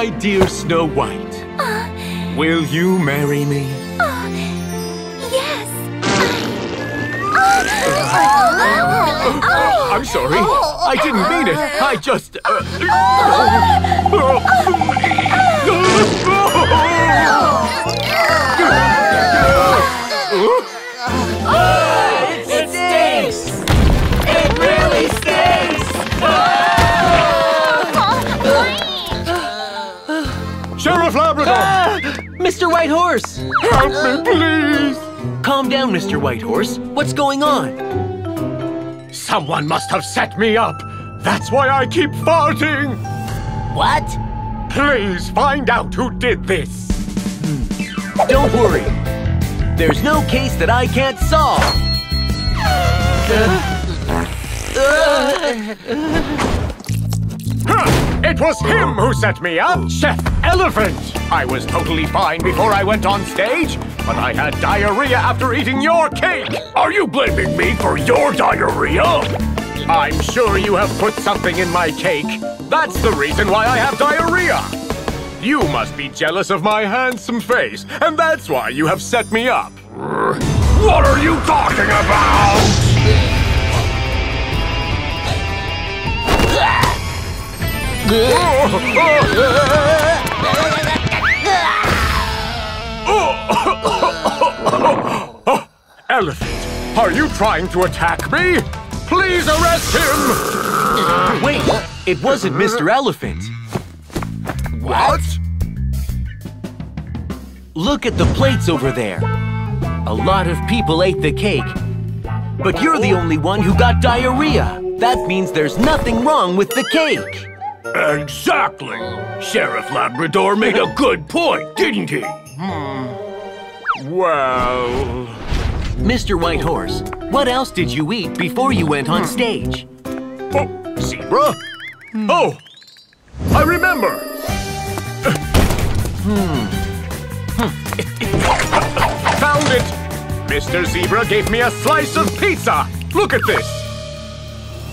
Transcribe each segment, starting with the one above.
My dear Snow White, uh. will you marry me? Uh, yes. I'm sorry. Oh, oh, oh. I didn't mean it. I just. Uh, White Horse! Help me, please! Calm down, Mr. White Horse. What's going on? Someone must have set me up. That's why I keep farting. What? Please find out who did this. Don't worry. There's no case that I can't solve. Huh, it was him who set me up, Chef Elephant. I was totally fine before I went on stage, but I had diarrhea after eating your cake. Are you blaming me for your diarrhea? I'm sure you have put something in my cake. That's the reason why I have diarrhea. You must be jealous of my handsome face, and that's why you have set me up. What are you talking about? Elephant, are you trying to attack me? Please arrest him! Wait, it wasn't Mr. Elephant. What? Look at the plates over there. A lot of people ate the cake. But you're the only one who got diarrhea. That means there's nothing wrong with the cake. Exactly. Sheriff Labrador made a good point, didn't he? Hmm. Well... Mr. White Horse, what else did you eat before you went on stage? Oh, zebra? Oh, I remember. Hmm. Found it! Mr. Zebra gave me a slice of pizza! Look at this!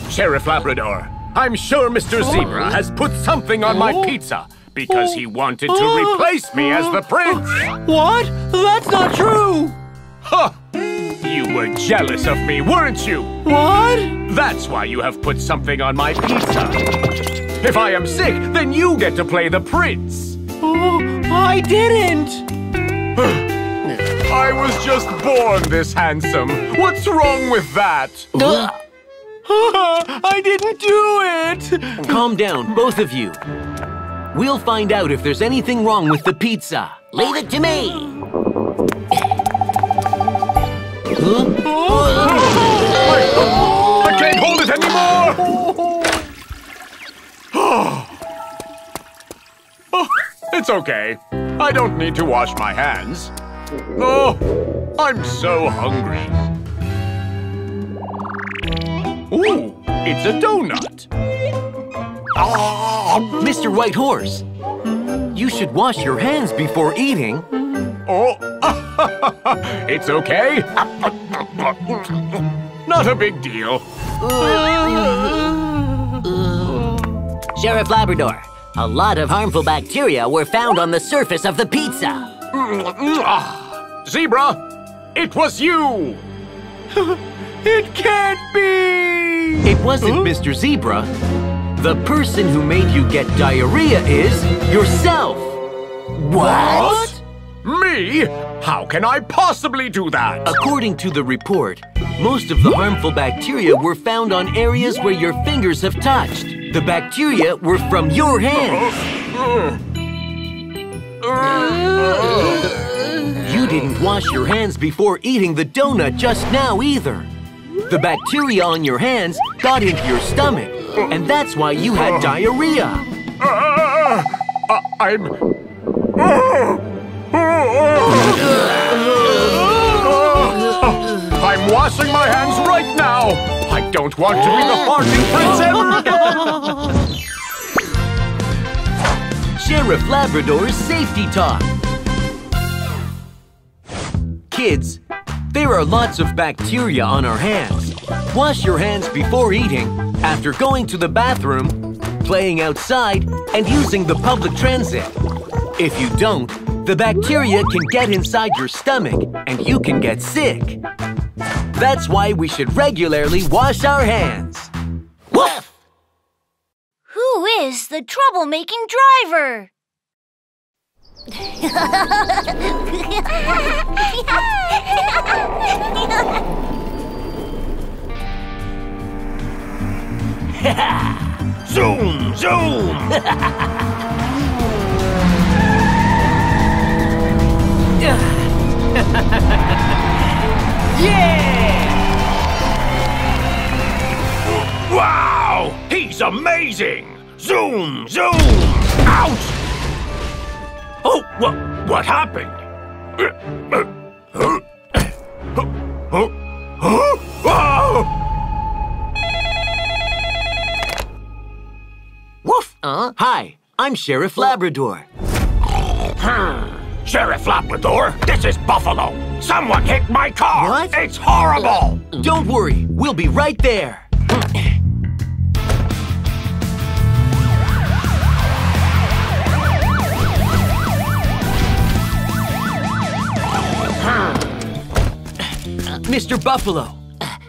Sheriff Labrador, I'm sure Mr. Zebra has put something on my pizza because he wanted to replace me as the prince! What? That's not true! Huh! You were jealous of me, weren't you? What? That's why you have put something on my pizza. If I am sick, then you get to play the prince. Oh, I didn't! I was just born this handsome. What's wrong with that? I didn't do it! Calm down, both of you. We'll find out if there's anything wrong with the pizza. Leave it to me! I can't hold it anymore! Oh, it's okay. I don't need to wash my hands. Oh, I'm so hungry. Ooh, it's a donut. Ah, Mr. White Horse, you should wash your hands before eating. Oh, it's okay. Not a big deal. Sheriff Labrador, a lot of harmful bacteria were found on the surface of the pizza. Ah, Zebra, it was you. it can't be. It wasn't Mr. Zebra. The person who made you get diarrhea is yourself. What? Me? How can I possibly do that? According to the report, most of the harmful bacteria were found on areas where your fingers have touched. The bacteria were from your hands. You didn't wash your hands before eating the donut just now either. The bacteria on your hands got into your stomach, and that's why you had diarrhea. Uh, uh, I'm. I'm washing my hands right now. I don't want to be the farting prince ever again. Sheriff Labrador's Safety Talk. Kids, there are lots of bacteria on our hands. Wash your hands before eating, after going to the bathroom, playing outside, and using the public transit. If you don't, the bacteria can get inside your stomach and you can get sick. That's why we should regularly wash our hands. Woof! Who is the troublemaking driver? Zoom, zoom! yeah! Wow! He's amazing! Zoom, zoom! Ouch! Oh, what, what happened? Woof! Uh? Hi, I'm Sheriff Labrador. Sheriff Labrador, this is Buffalo. Someone hit my car. What? It's horrible. Don't worry, we'll be right there. Mr. Buffalo,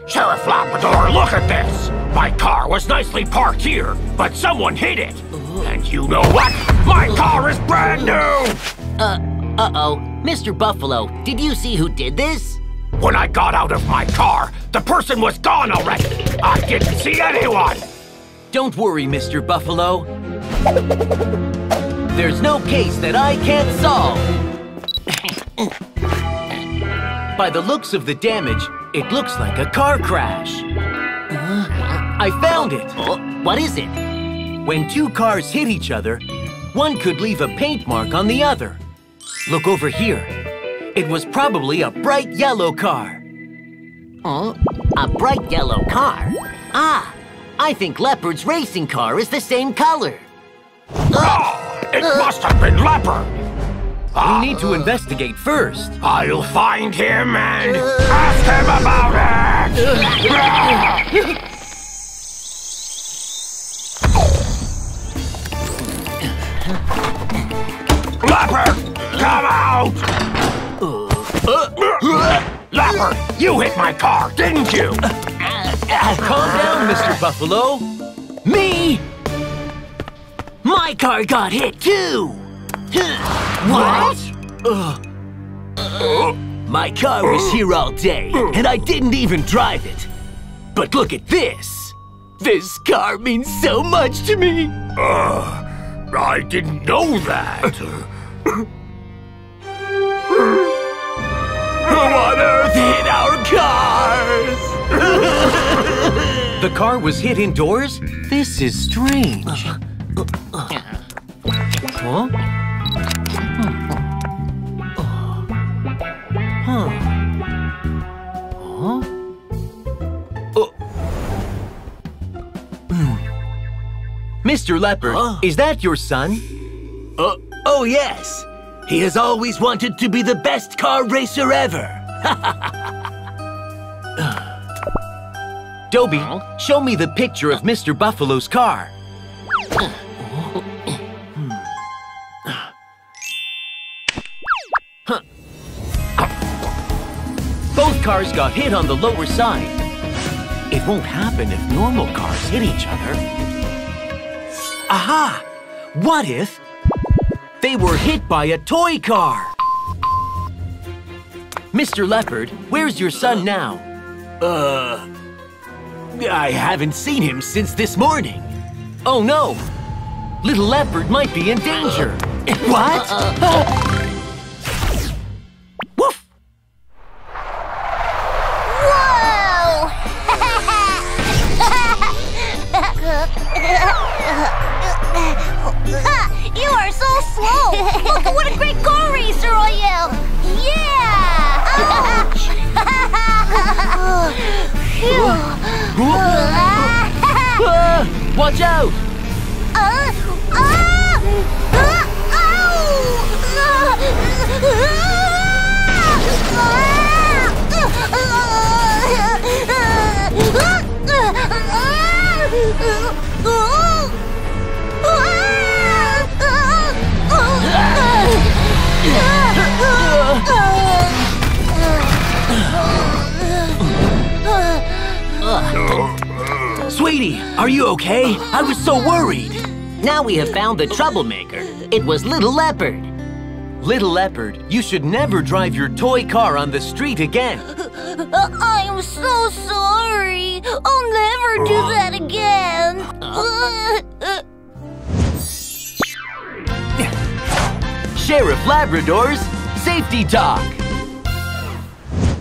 Sheriff Labrador, look at this. My car was nicely parked here, but someone hit it. And you know what? My car is brand new. Uh, uh-oh. Mr. Buffalo, did you see who did this? When I got out of my car, the person was gone already. I didn't see anyone. don't worry, Mr. Buffalo. There's no case that I can't solve. By the looks of the damage, it looks like a car crash. Uh, I found it. Oh, what is it? When two cars hit each other, one could leave a paint mark on the other. Look over here. It was probably a bright yellow car. Oh, a bright yellow car. Ah, I think Leopard's racing car is the same color. Oh, it uh. must have been Leopard. We need to investigate first. I'll find him and ask him about it. Leopard, come out! Leopard, you hit my car, didn't you? Calm down, Mr. Buffalo. Me? My car got hit too. What? My car was here all day, and I didn't even drive it. But look at this. This car means so much to me. Uh, I didn't know that. Who on earth hit our cars? the car was hit indoors? This is strange. Huh? Huh. Mr. Leopard, is that your son? Uh, oh, yes. He has always wanted to be the best car racer ever. Dobie, show me the picture of Mr. Buffalo's car. Both cars got hit on the lower side. It won't happen if normal cars hit each other. Aha! What if they were hit by a toy car? Mr. Leopard, where's your son now? Uh, I haven't seen him since this morning. Oh no! Little Leopard might be in danger. Uh, uh, uh, what? Ah, watch out! Uh, Sweetie, are you okay? I was so worried. Now we have found the troublemaker. It was Little Leopard. Little Leopard, you should never drive your toy car on the street again. I'm so sorry. I'll never do that again. Uh, Sheriff Labrador's Safety Talk.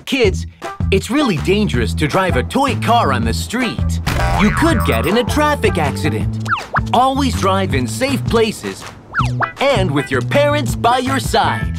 Kids, it's really dangerous to drive a toy car on the street. You could get in a traffic accident. Always drive in safe places and with your parents by your side.